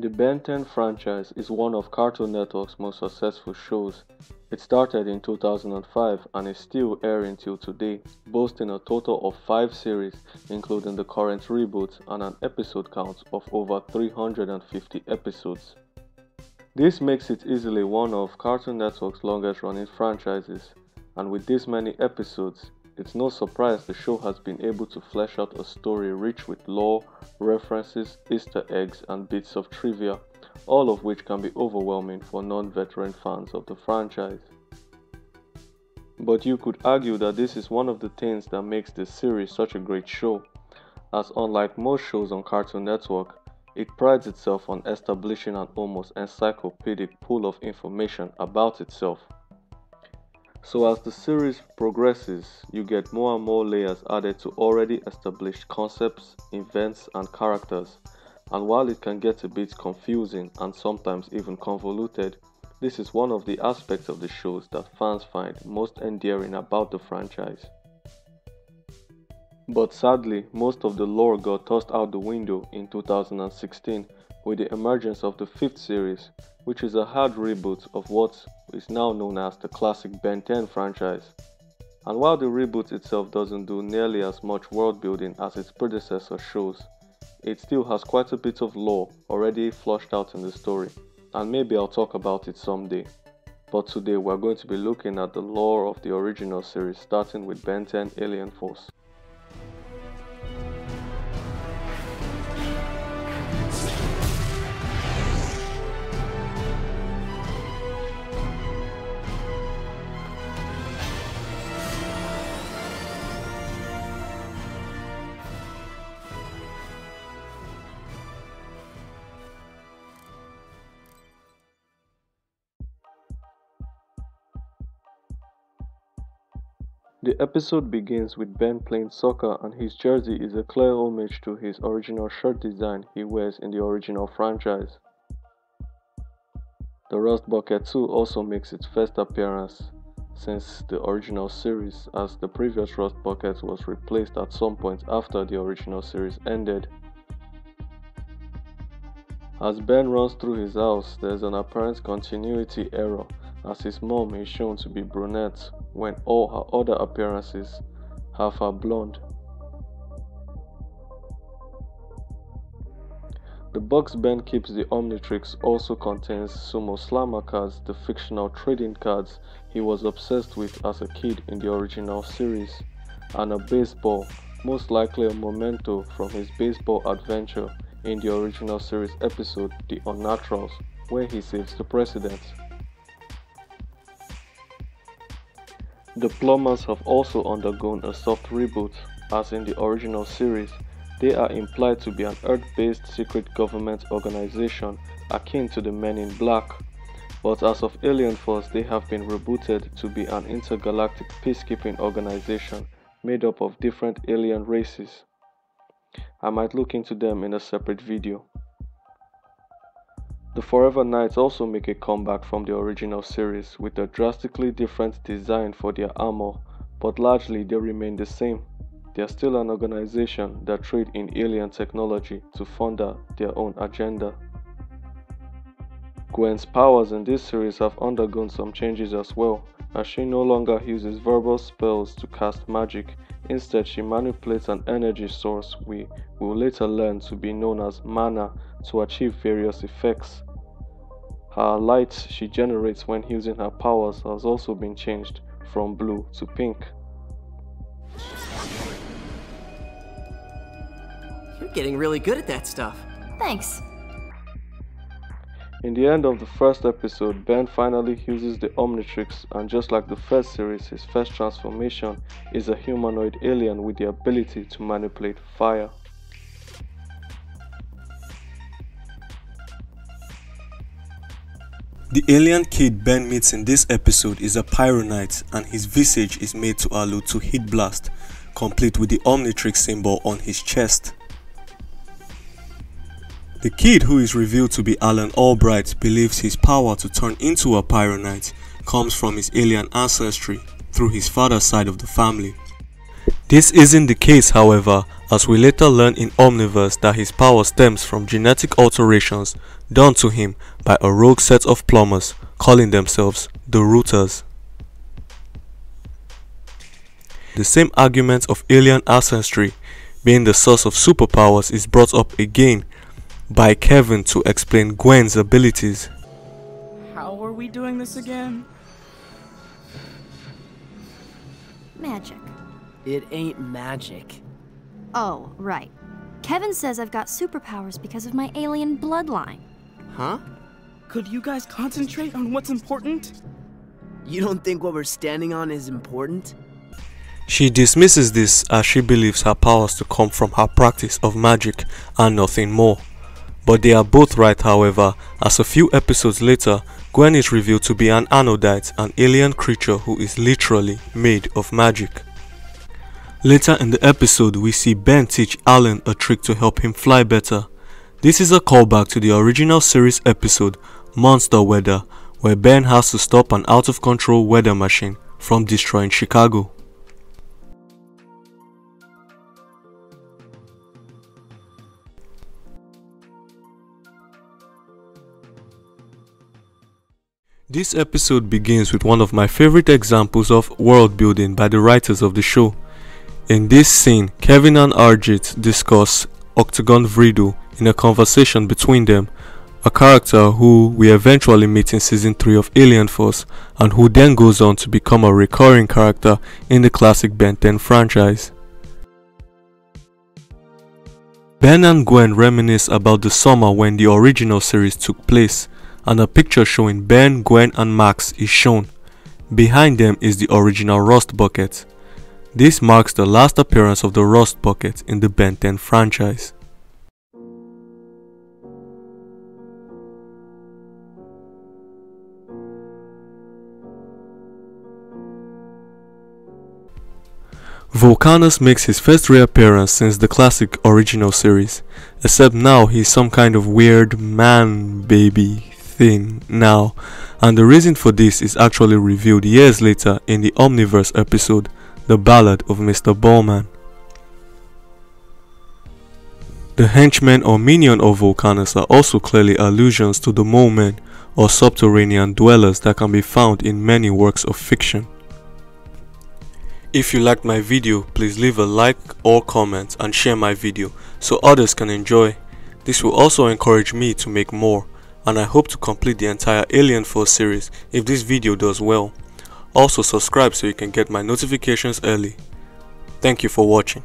The Ben 10 franchise is one of Cartoon Network's most successful shows. It started in 2005 and is still airing till today, boasting a total of 5 series including the current reboot and an episode count of over 350 episodes. This makes it easily one of Cartoon Network's longest running franchises, and with this many episodes, it's no surprise the show has been able to flesh out a story rich with lore, references, Easter eggs, and bits of trivia, all of which can be overwhelming for non-veteran fans of the franchise. But you could argue that this is one of the things that makes this series such a great show, as unlike most shows on Cartoon Network, it prides itself on establishing an almost encyclopedic pool of information about itself. So as the series progresses, you get more and more layers added to already established concepts, events and characters. And while it can get a bit confusing and sometimes even convoluted, this is one of the aspects of the shows that fans find most endearing about the franchise. But sadly, most of the lore got tossed out the window in 2016 with the emergence of the fifth series, which is a hard reboot of what is now known as the classic Ben 10 franchise. And while the reboot itself doesn't do nearly as much world building as its predecessor shows, it still has quite a bit of lore already flushed out in the story, and maybe I'll talk about it someday. But today we're going to be looking at the lore of the original series starting with Ben 10 Alien Force. The episode begins with Ben playing soccer and his jersey is a clear homage to his original shirt design he wears in the original franchise. The Rust Bucket 2 also makes its first appearance since the original series as the previous Rust Bucket was replaced at some point after the original series ended. As Ben runs through his house, there's an apparent continuity error as his mom is shown to be brunette when all her other appearances have her blonde. The box Ben keeps the Omnitrix also contains Sumo Slammer cards, the fictional trading cards he was obsessed with as a kid in the original series, and a baseball, most likely a memento from his baseball adventure in the original series episode The Unnaturals, where he saves the president. The Plumbers have also undergone a soft reboot, as in the original series, they are implied to be an Earth-based secret government organization akin to the Men in Black, but as of Alien Force they have been rebooted to be an intergalactic peacekeeping organization made up of different alien races. I might look into them in a separate video. The Forever Knights also make a comeback from the original series with a drastically different design for their armor, but largely they remain the same. They are still an organization that trade in alien technology to further their own agenda. Gwen's powers in this series have undergone some changes as well, as she no longer uses verbal spells to cast magic, instead she manipulates an energy source we will later learn to be known as mana to achieve various effects. Her light she generates when using her powers has also been changed from blue to pink. You're getting really good at that stuff. Thanks. In the end of the first episode, Ben finally uses the Omnitrix and just like the first series, his first transformation is a humanoid alien with the ability to manipulate fire. The alien kid Ben meets in this episode is a Pyronite and his visage is made to allude to Heat Blast, complete with the Omnitrix symbol on his chest. The kid who is revealed to be Alan Albright believes his power to turn into a Pyronite comes from his alien ancestry through his father's side of the family. This isn't the case however as we later learn in Omniverse that his power stems from genetic alterations done to him by a rogue set of plumbers calling themselves the Rooters. The same argument of alien ancestry being the source of superpowers is brought up again by Kevin to explain Gwen's abilities. How are we doing this again? Magic. It ain't magic. Oh, right. Kevin says I've got superpowers because of my alien bloodline. Huh? Could you guys concentrate on what's important? You don't think what we're standing on is important? She dismisses this as she believes her powers to come from her practice of magic and nothing more. But they are both right however, as a few episodes later, Gwen is revealed to be an Anodite, an alien creature who is literally made of magic. Later in the episode, we see Ben teach Alan a trick to help him fly better. This is a callback to the original series episode, Monster Weather, where Ben has to stop an out of control weather machine from destroying Chicago. This episode begins with one of my favorite examples of world building by the writers of the show. In this scene, Kevin and Argit discuss Octagon Vreedle in a conversation between them, a character who we eventually meet in season 3 of Alien Force and who then goes on to become a recurring character in the classic Ben 10 franchise. Ben and Gwen reminisce about the summer when the original series took place and a picture showing Ben, Gwen and Max is shown. Behind them is the original Rust Bucket. This marks the last appearance of the Rust Bucket in the Ben 10 franchise. Vulkanus makes his first reappearance since the classic original series, except now he's some kind of weird man baby thing now, and the reason for this is actually revealed years later in the Omniverse episode, The Ballad of Mr. Ballman. The henchmen or minion of Vulkanus are also clearly allusions to the mole or subterranean dwellers that can be found in many works of fiction. If you liked my video, please leave a like or comment and share my video so others can enjoy. This will also encourage me to make more and I hope to complete the entire Alien Force series if this video does well. Also subscribe so you can get my notifications early. Thank you for watching.